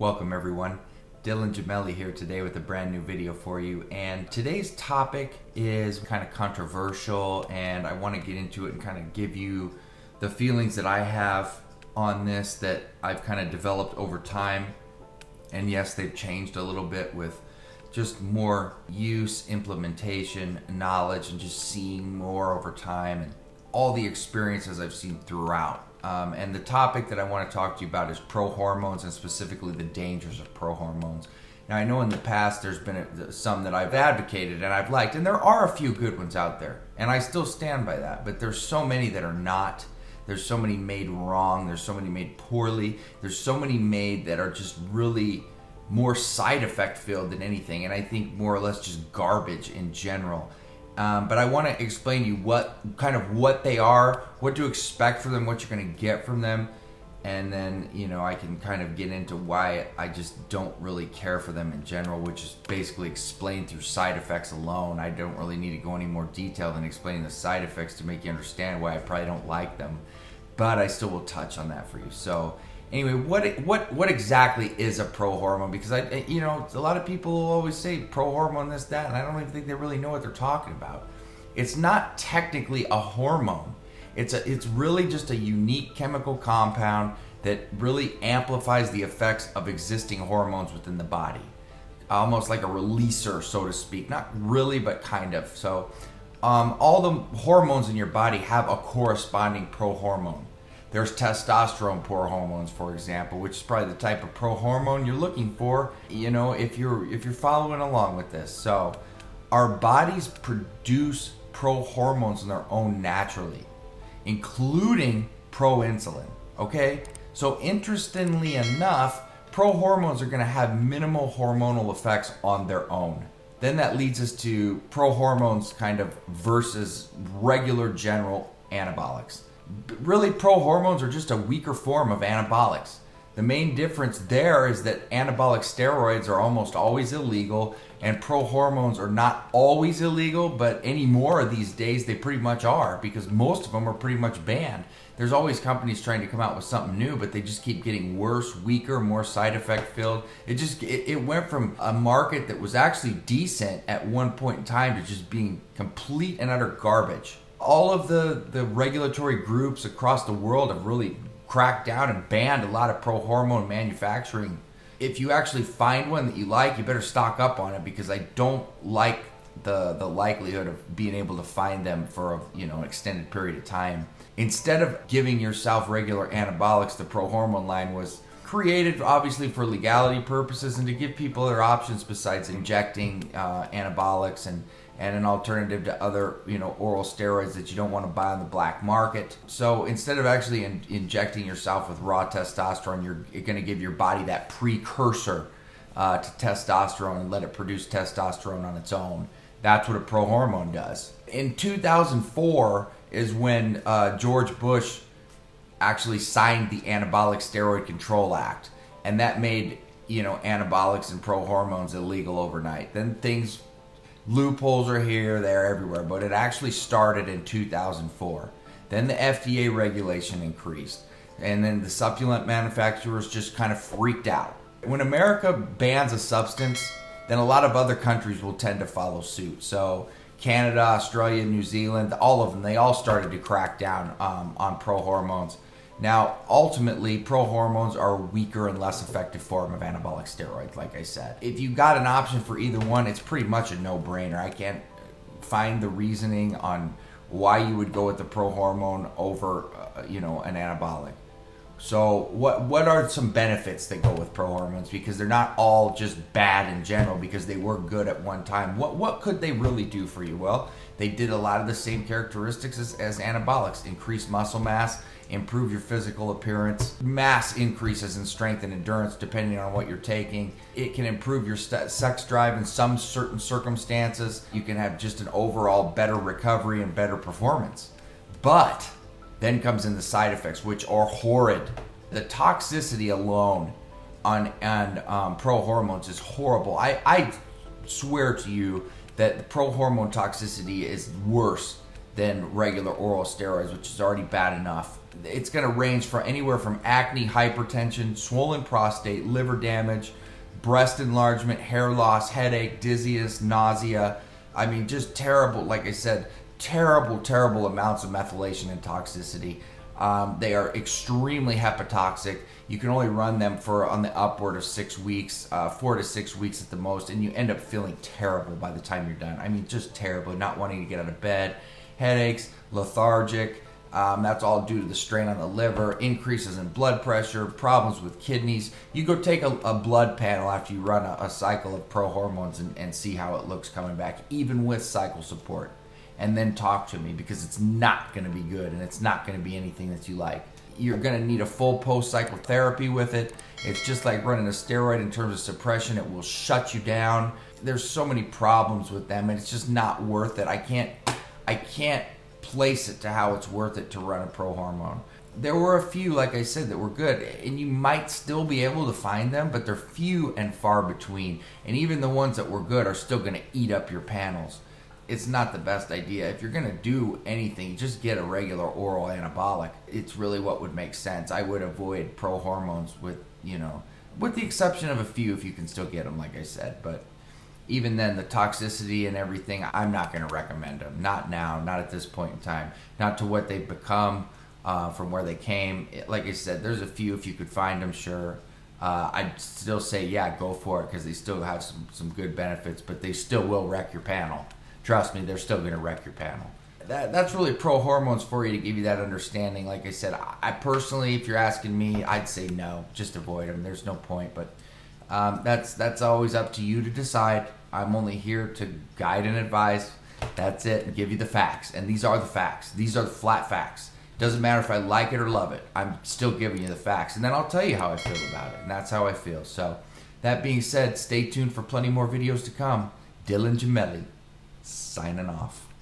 Welcome everyone. Dylan Gemelli here today with a brand new video for you. And today's topic is kind of controversial and I want to get into it and kind of give you the feelings that I have on this that I've kind of developed over time. And yes, they've changed a little bit with just more use, implementation, knowledge, and just seeing more over time and all the experiences I've seen throughout. Um, and the topic that I want to talk to you about is pro hormones and specifically the dangers of pro hormones. Now, I know in the past there's been a, some that I've advocated and I've liked, and there are a few good ones out there, and I still stand by that, but there's so many that are not. There's so many made wrong, there's so many made poorly, there's so many made that are just really more side effect filled than anything, and I think more or less just garbage in general. Um, but I want to explain to you what kind of what they are, what to expect from them, what you're going to get from them, and then you know I can kind of get into why I just don't really care for them in general, which is basically explained through side effects alone. I don't really need to go any more detail than explaining the side effects to make you understand why I probably don't like them, but I still will touch on that for you. So anyway, what what what exactly is a pro hormone? Because I, you know, a lot of people always say pro hormone this that, and I don't even think they really know what they're talking about. It's not technically a hormone. It's a it's really just a unique chemical compound that really amplifies the effects of existing hormones within the body. Almost like a releaser, so to speak. Not really, but kind of. So, um, all the hormones in your body have a corresponding pro hormone. There's testosterone pro hormones, for example, which is probably the type of pro hormone you're looking for. You know, if you're if you're following along with this. So, our bodies produce pro hormones on their own naturally, including pro insulin. Okay, so interestingly enough, pro hormones are going to have minimal hormonal effects on their own. Then that leads us to pro hormones kind of versus regular general anabolics really pro hormones are just a weaker form of anabolics. The main difference there is that anabolic steroids are almost always illegal and pro hormones are not always illegal, but anymore these days they pretty much are because most of them are pretty much banned. There's always companies trying to come out with something new, but they just keep getting worse, weaker, more side effect filled. It just it, it went from a market that was actually decent at one point in time to just being complete and utter garbage all of the, the regulatory groups across the world have really cracked down and banned a lot of pro hormone manufacturing. If you actually find one that you like, you better stock up on it because I don't like the the likelihood of being able to find them for a you know an extended period of time. Instead of giving yourself regular anabolics, the pro hormone line was created obviously for legality purposes and to give people other options besides injecting uh, anabolics and and an alternative to other you know oral steroids that you don't want to buy on the black market. So instead of actually in, injecting yourself with raw testosterone you're going to give your body that precursor uh, to testosterone and let it produce testosterone on its own. That's what a prohormone does. In 2004 is when uh, george bush actually signed the anabolic steroid control act and that made you know anabolics and prohormones illegal overnight. Then things loopholes are here, there, everywhere, but it actually started in 2004. Then the FDA regulation increased, and then the supplement manufacturers just kind of freaked out. When America bans a substance, then a lot of other countries will tend to follow suit. So Canada, Australia, New Zealand, all of them, they all started to crack down um, on pro hormones. Now, ultimately, prohormones are a weaker and less effective form of anabolic steroids, like I said. If you've got an option for either one, it's pretty much a no brainer. I can't find the reasoning on why you would go with the prohormone over, uh, you know, an anabolic. So, what what are some benefits that go with prohormones? Because they're not all just bad in general. Because they were good at one time. What what could they really do for you? Well, they did a lot of the same characteristics as, as anabolics: increase muscle mass, improve your physical appearance, mass increases in strength and endurance depending on what you're taking. It can improve your sex drive in some certain circumstances. You can have just an overall better recovery and better performance. But then comes in the side effects, which are horrid. The toxicity alone on and um, pro hormones is horrible. I, I swear to you that the pro hormone toxicity is worse than regular oral steroids, which is already bad enough. It's going to range from anywhere from acne, hypertension, swollen prostate, liver damage, breast enlargement, hair loss, headache, dizziness, nausea. I mean, just terrible, like I said, terrible, terrible amounts of methylation and toxicity. Um, they are extremely hepatotoxic. You can only run them for on the upward of six weeks, uh, four to six weeks at the most, and you end up feeling terrible by the time you're done. I mean, just terrible, not wanting to get out of bed, headaches, lethargic. Um, that's all due to the strain on the liver, increases in blood pressure, problems with kidneys. You go take a, a blood panel after you run a, a cycle of pro hormones and, and see how it looks coming back, even with cycle support and then talk to me because it's not going to be good and it's not going to be anything that you like. You're going to need a full post cycle therapy with it. It's just like running a steroid in terms of suppression, it will shut you down. There's so many problems with them and it's just not worth it. I can't I can't place it to how it's worth it to run a pro hormone. There were a few, like I said, that were good, and you might still be able to find them, but they're few and far between. And even the ones that were good are still going to eat up your panels it's not the best idea. If you're going to do anything, just get a regular oral anabolic. It's really what would make sense. I would avoid pro hormones with, you know, with the exception of a few if you can still get them, like I said. But even then, the toxicity and everything, I'm not going to recommend them. Not now, not at this point in time. Not to what they've become uh, from where they came. Like I said, there's a few if you could find them, sure. Uh, I'd still say, yeah, go for it because they still have some, some good benefits, but they still will wreck your panel trust me, they're still going to wreck your panel. That, that's really pro hormones for you to give you that understanding. Like I said, I, personally, if you're asking me, I'd say no, just avoid them. There's no point. But um, that's that's always up to you to decide. I'm only here to guide and advise. That's it, and give you the facts. And these are the facts. These are the flat facts. Doesn't matter if I like it or love it. I'm still giving you the facts, and then I'll tell you how I feel about it. And that's how I feel. So, that being said, stay tuned for plenty more videos to come. Dylan Gemelli signing off.